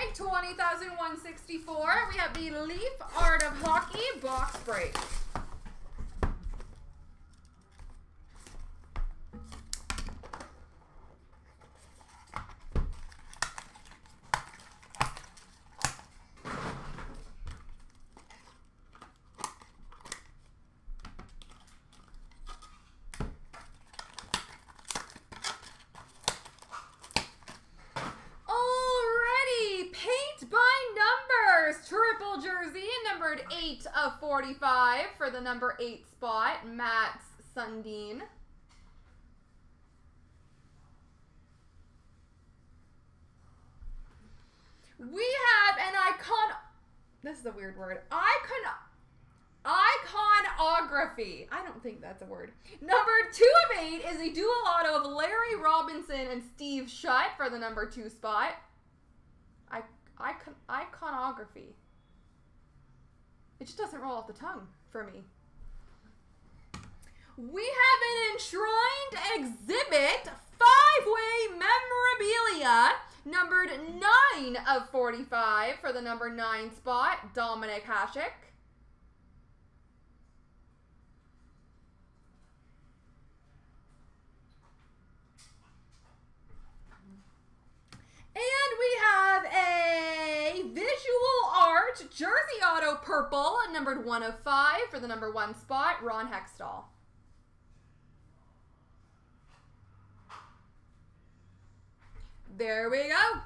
break 20,164. We have the Leaf Art of Hockey box break. Triple jersey, numbered 8 of 45 for the number 8 spot, Mats Sundin. We have an icon. This is a weird word. Icon. Iconography. I don't think that's a word. Number two of eight is a dual auto of Larry Robinson and Steve Shutt for the number two spot. I, icon, iconography. It just doesn't roll off the tongue for me. We have an enshrined exhibit, five-way memorabilia, numbered 9 of 45 for the number 9 spot, Dominik Hasek. And we have a visual art jersey auto purple, numbered 1 of 5 for the number 1 spot, Ron Hextall. There we go.